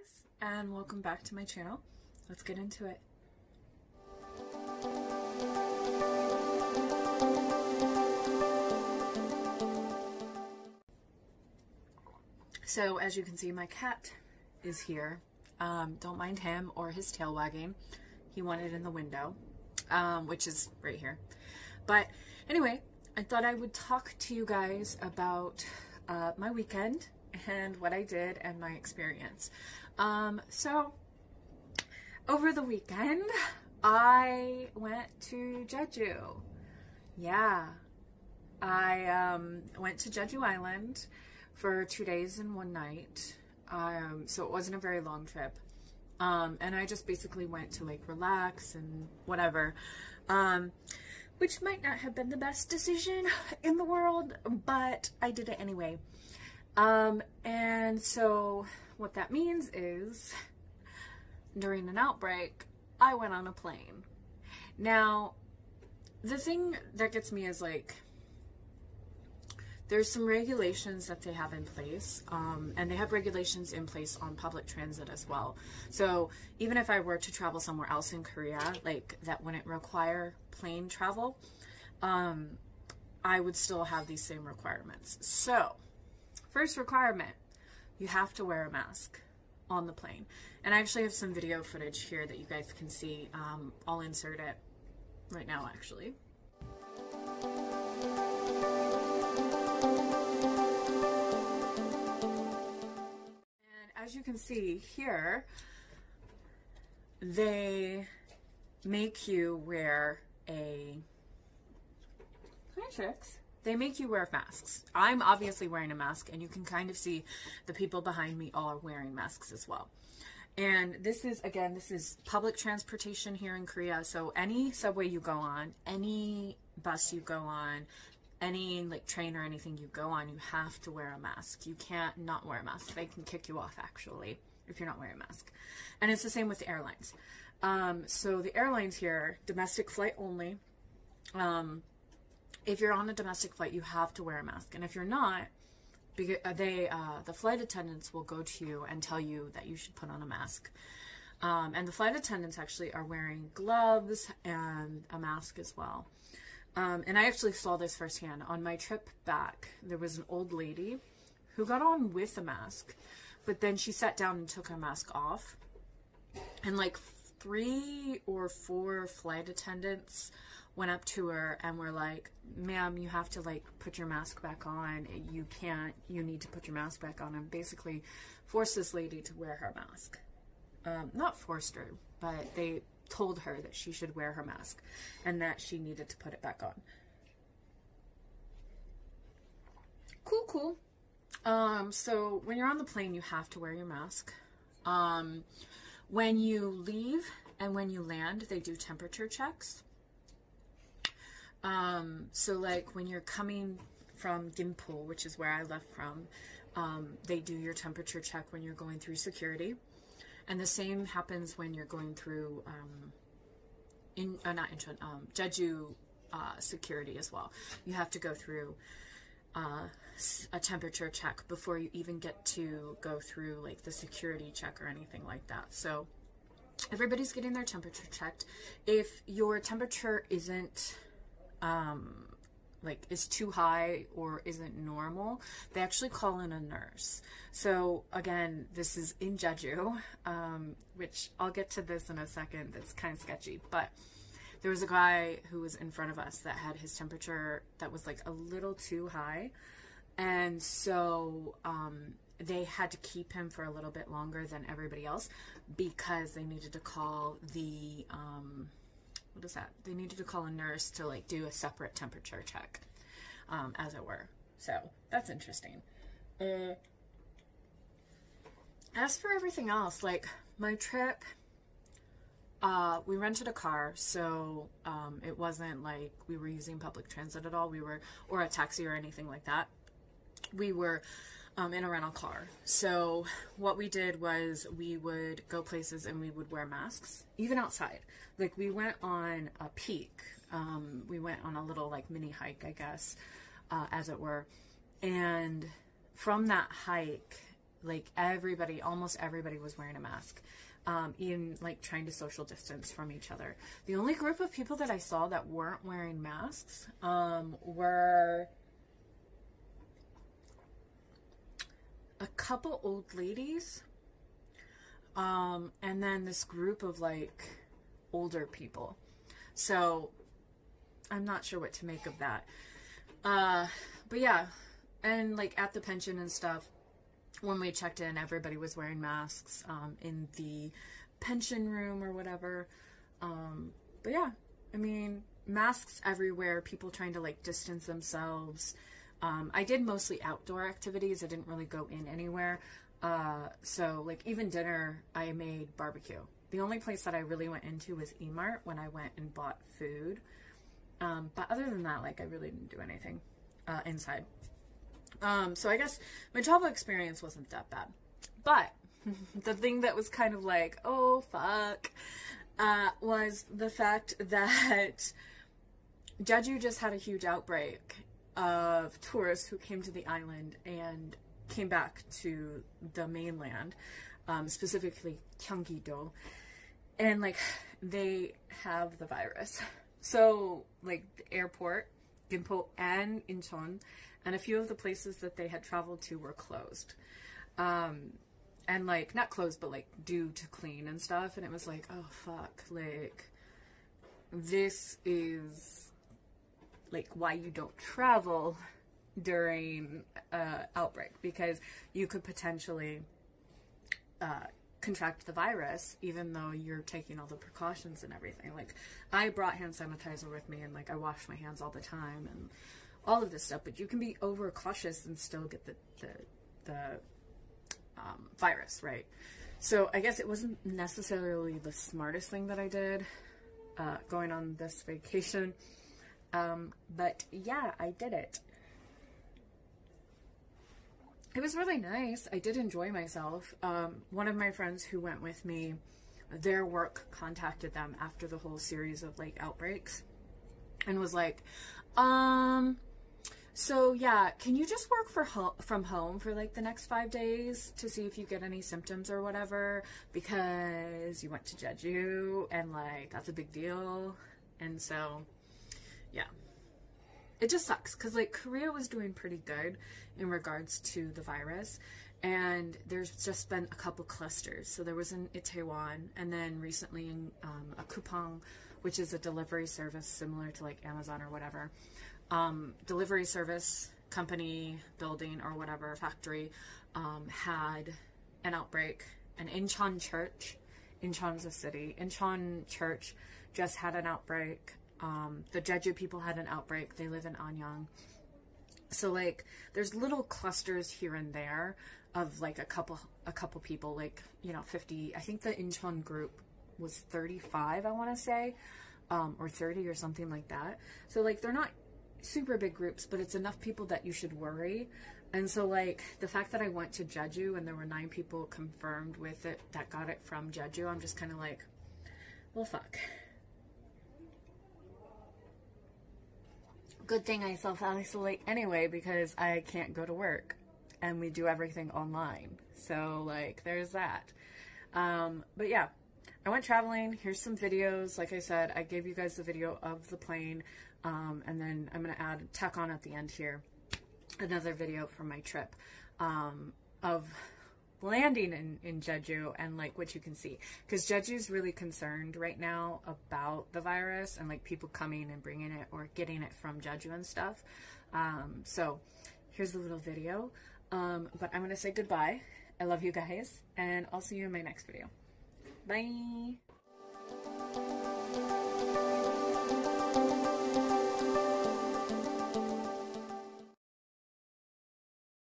guys, and welcome back to my channel. Let's get into it. So, as you can see, my cat is here. Um, don't mind him or his tail wagging. He wanted in the window, um, which is right here. But anyway, I thought I would talk to you guys about uh, my weekend and what I did and my experience. Um, so, over the weekend, I went to Jeju. Yeah, I um, went to Jeju Island for two days and one night. Um, so it wasn't a very long trip. Um, and I just basically went to like relax and whatever. Um, which might not have been the best decision in the world, but I did it anyway. Um, and so what that means is during an outbreak, I went on a plane. Now, the thing that gets me is like, there's some regulations that they have in place, um, and they have regulations in place on public transit as well. So even if I were to travel somewhere else in Korea, like that wouldn't require plane travel, um, I would still have these same requirements. So, first requirement, you have to wear a mask on the plane. And I actually have some video footage here that you guys can see. Um, I'll insert it right now, actually. And as you can see here, they make you wear a tricks. They make you wear masks. I'm obviously wearing a mask, and you can kind of see the people behind me all are wearing masks as well. And this is, again, this is public transportation here in Korea. So any subway you go on, any bus you go on, any like train or anything you go on, you have to wear a mask. You can't not wear a mask. They can kick you off actually if you're not wearing a mask. And it's the same with the airlines. Um, so the airlines here, domestic flight only. Um, if you're on a domestic flight, you have to wear a mask. And if you're not, uh, they uh, the flight attendants will go to you and tell you that you should put on a mask. Um, and the flight attendants actually are wearing gloves and a mask as well. Um, and I actually saw this firsthand. On my trip back, there was an old lady who got on with a mask, but then she sat down and took her mask off. And like three or four flight attendants went up to her and were like, ma'am, you have to like put your mask back on. You can't, you need to put your mask back on. And basically forced this lady to wear her mask. Um, not forced her, but they told her that she should wear her mask and that she needed to put it back on. Cool, cool. Um, so when you're on the plane, you have to wear your mask. Um, when you leave and when you land, they do temperature checks. Um, so like when you're coming from Gimpo, which is where I left from, um, they do your temperature check when you're going through security. And the same happens when you're going through, um, in, uh, not um, Jeju uh, security as well. You have to go through uh, a temperature check before you even get to go through like the security check or anything like that. So everybody's getting their temperature checked. If your temperature isn't um, like is too high or isn't normal, they actually call in a nurse. So again, this is in Jeju, um, which I'll get to this in a second. That's kind of sketchy, but there was a guy who was in front of us that had his temperature that was like a little too high, and so um, they had to keep him for a little bit longer than everybody else because they needed to call the um, what is that? They needed to call a nurse to like do a separate temperature check, um, as it were. So that's interesting. Uh, as for everything else, like my trip, uh, we rented a car, so um, it wasn't like we were using public transit at all. We were, or a taxi or anything like that. We were um, in a rental car. So what we did was we would go places and we would wear masks, even outside. Like we went on a peak. Um, we went on a little like mini hike, I guess, uh, as it were. And from that hike, Like everybody, almost everybody was wearing a mask. Um, in like trying to social distance from each other. The only group of people that I saw that weren't wearing masks um, were a couple old ladies um, and then this group of like older people. So I'm not sure what to make of that. Uh, but yeah, and like at the pension and stuff, when we checked in, everybody was wearing masks um, in the pension room or whatever. Um, but yeah, I mean, masks everywhere, people trying to like distance themselves. Um, I did mostly outdoor activities. I didn't really go in anywhere. Uh, so like even dinner, I made barbecue. The only place that I really went into was Emart when I went and bought food. Um, but other than that, like I really didn't do anything uh, inside. Um, so I guess my travel experience wasn't that bad. But the thing that was kind of like, oh fuck, uh, was the fact that Jeju just had a huge outbreak of tourists who came to the island and came back to the mainland, um, specifically Gyeonggi-do, and like they have the virus. So like the airport, Gimpo and Incheon, and a few of the places that they had traveled to were closed. Um, and like not closed, but like due to clean and stuff. And it was like, oh fuck, like this is like why you don't travel during uh, outbreak because you could potentially uh, contract the virus even though you're taking all the precautions and everything. Like I brought hand sanitizer with me and like I wash my hands all the time and all of this stuff, but you can be over cautious and still get the the, the um, virus, right? So I guess it wasn't necessarily the smartest thing that I did uh, going on this vacation. Um, but yeah, I did it it was really nice. I did enjoy myself. Um, one of my friends who went with me, their work contacted them after the whole series of like outbreaks and was like, um, so yeah, can you just work for ho- from home for like the next five days to see if you get any symptoms or whatever? Because you went to Jeju and like that's a big deal. And so, yeah it just sucks because like Korea was doing pretty good in regards to the virus and there's just been a couple clusters. So there was in Itaewon and then recently in um, a Coupang, which is a delivery service similar to like Amazon or whatever. Um, delivery service company, building or whatever, factory um, had an outbreak. An Incheon church, Incheon's a city, Incheon church just had an outbreak. Um, the Jeju people had an outbreak. They live in Anyang. So like there's little clusters here and there of like a couple a couple people like you know 50 I think the Incheon group was 35 I want to say um, or 30 or something like that so like they're not super big groups but it's enough people that you should worry and so like the fact that I went to Jeju and there were nine people confirmed with it that got it from Jeju I'm just kind of like well fuck good thing I self isolate anyway because I can't go to work and we do everything online. So, like, there's that. Um, but yeah, I went traveling. Here's some videos. Like I said, I gave you guys the video of the plane. Um, and then I'm going to add, tack on at the end here, another video from my trip um, of landing in, in Jeju and like what you can see. Because Jeju's really concerned right now about the virus and like people coming and bringing it or getting it from Jeju and stuff. Um, so here's the little video. Um, but I'm going to say goodbye. I love you guys and I'll see you in my next video. Bye.